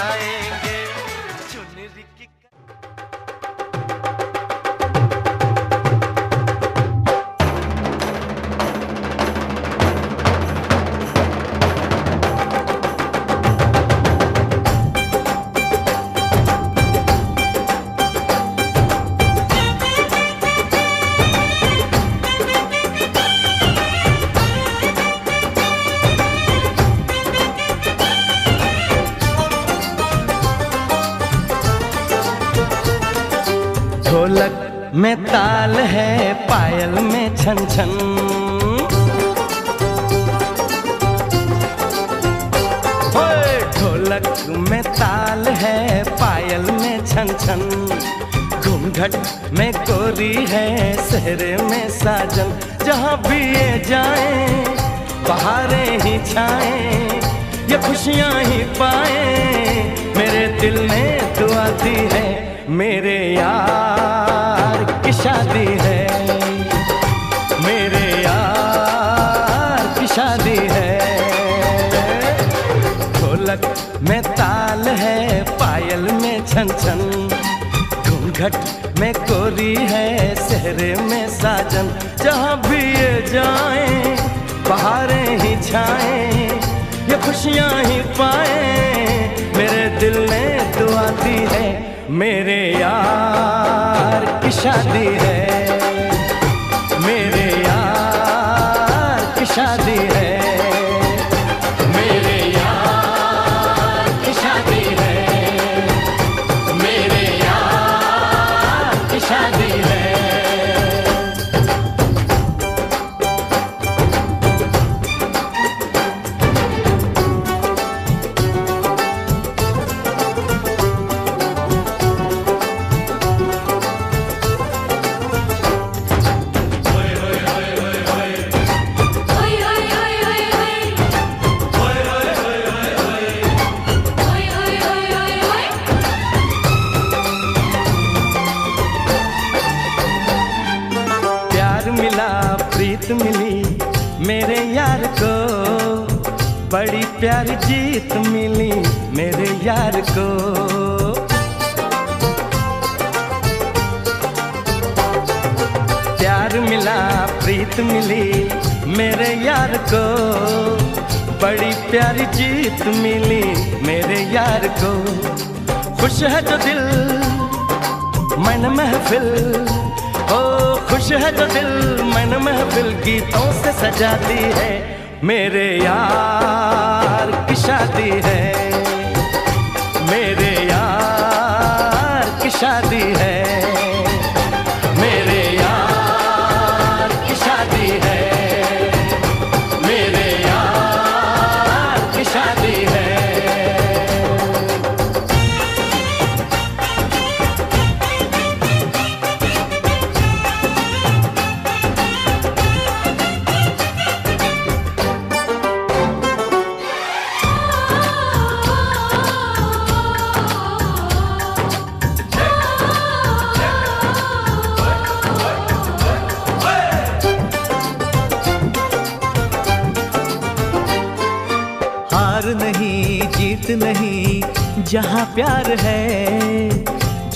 I ढोलक में ताल है, पायल में छन छन ढोलक में ताल है, पायल में छन छन घूंघट में कोरी है, सहरे में साजन। जहाँ भी ये जाए बहारें ही छाए, ये खुशियाँ ही पाए। मेरे दिल ने दुआ दी है मेरे यार की शादी है। मेरे यार की शादी है। ढोलक में ताल है, पायल में छन छन घूंघट में कोरी है, सहरे में साजन। जहाँ भी ये जाए बहारें ही छाए, ये खुशियाँ ही पाए। मेरे दिल ने दुआ दी है मेरे यार की शादी है। मेरे यार की शादी प्यारी जीत मिली मेरे यार को। प्यार मिला, प्रीत मिली मेरे यार को। बड़ी प्यारी जीत मिली मेरे यार को। खुश है जो दिल, मन महफिल। ओ, खुश है जो दिल, मन महफिल गीतों से सजाती है। मेरे यार की शादी है। मेरे यार की शादी है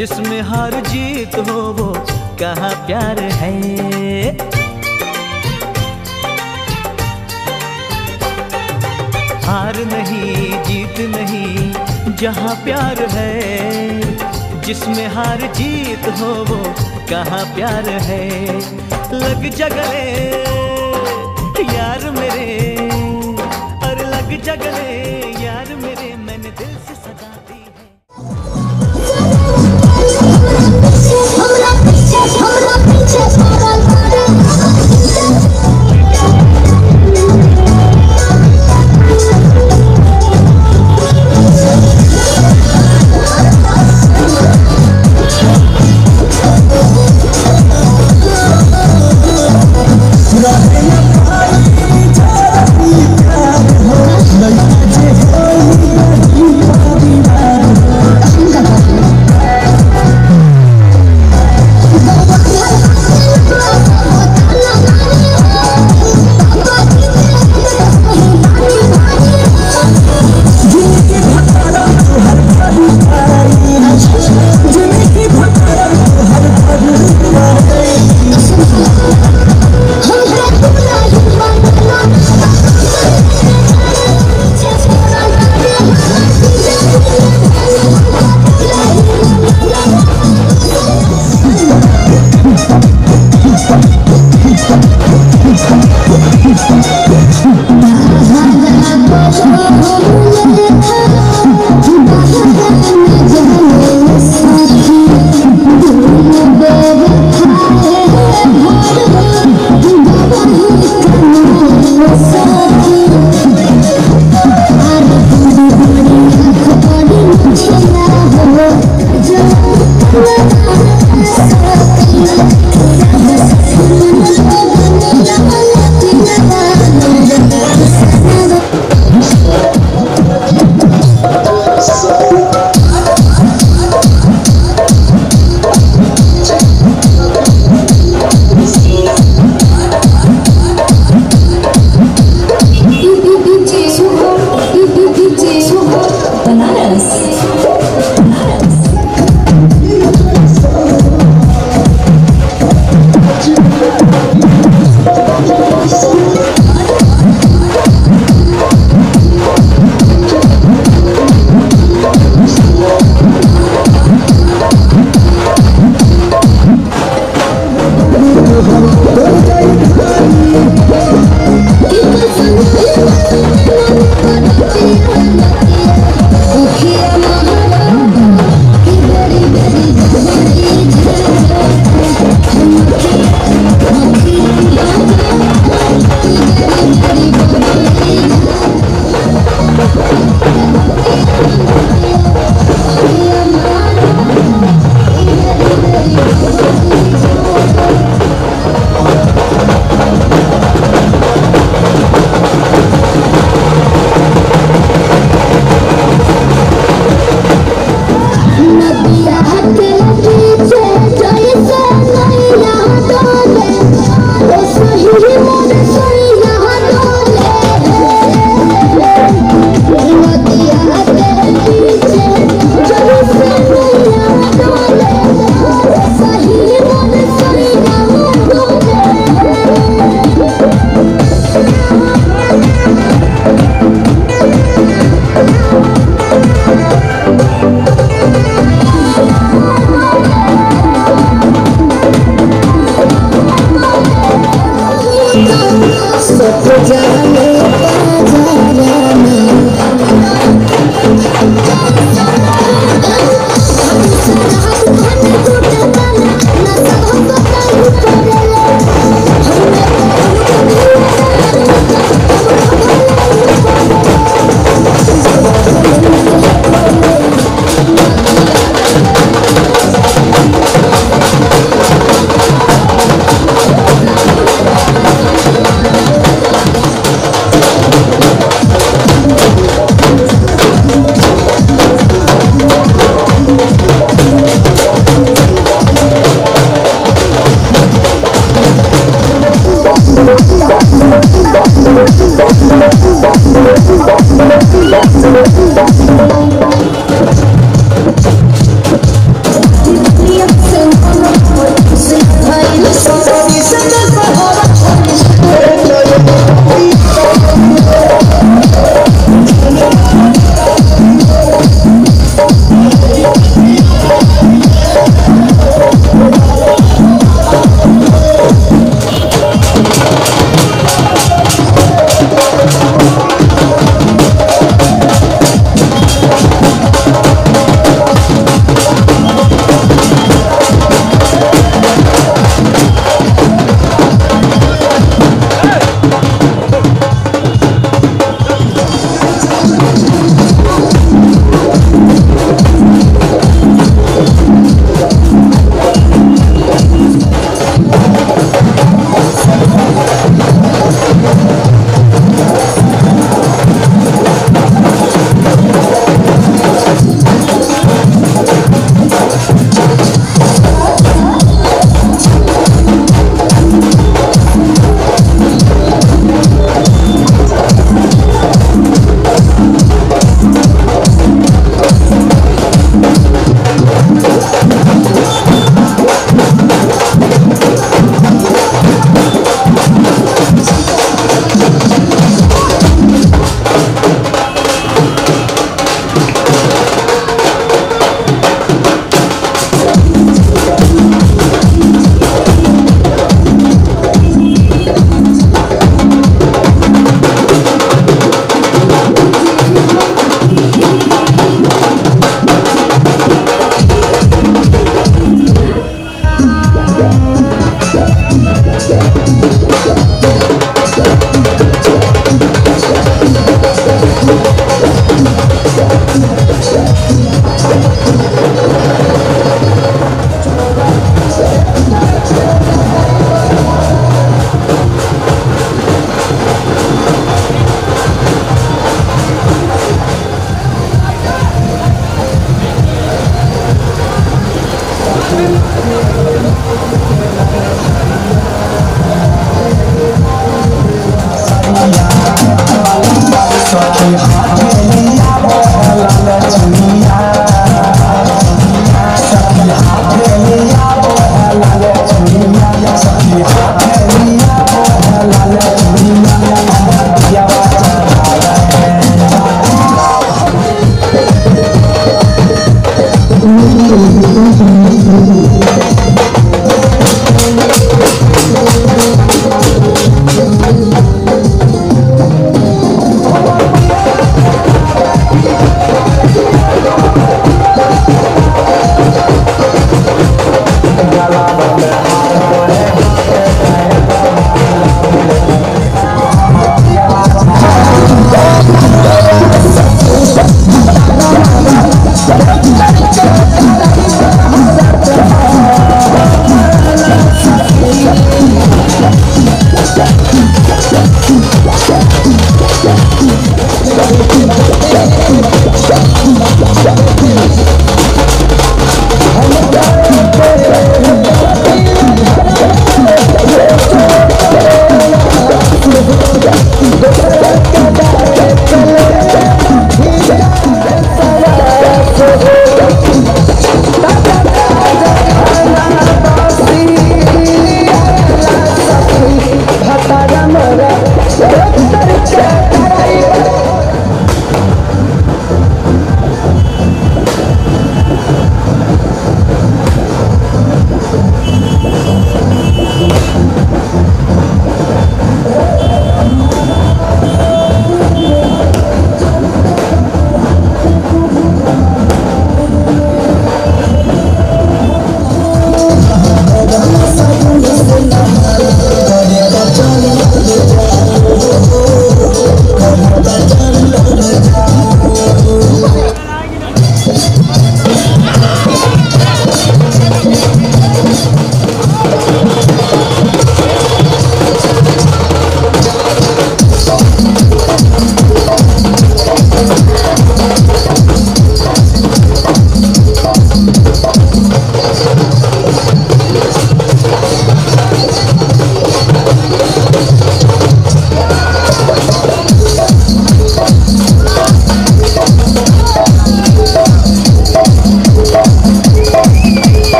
जिसमें हार जीत हो, वो कहाँ प्यार है? हार नहीं, जीत नहीं, जहाँ प्यार है। जिसमें हार जीत हो, वो कहाँ प्यार है? लग जगले, यार मेरे। और लग जगले, यार मेरे, मैंने दिल से सजा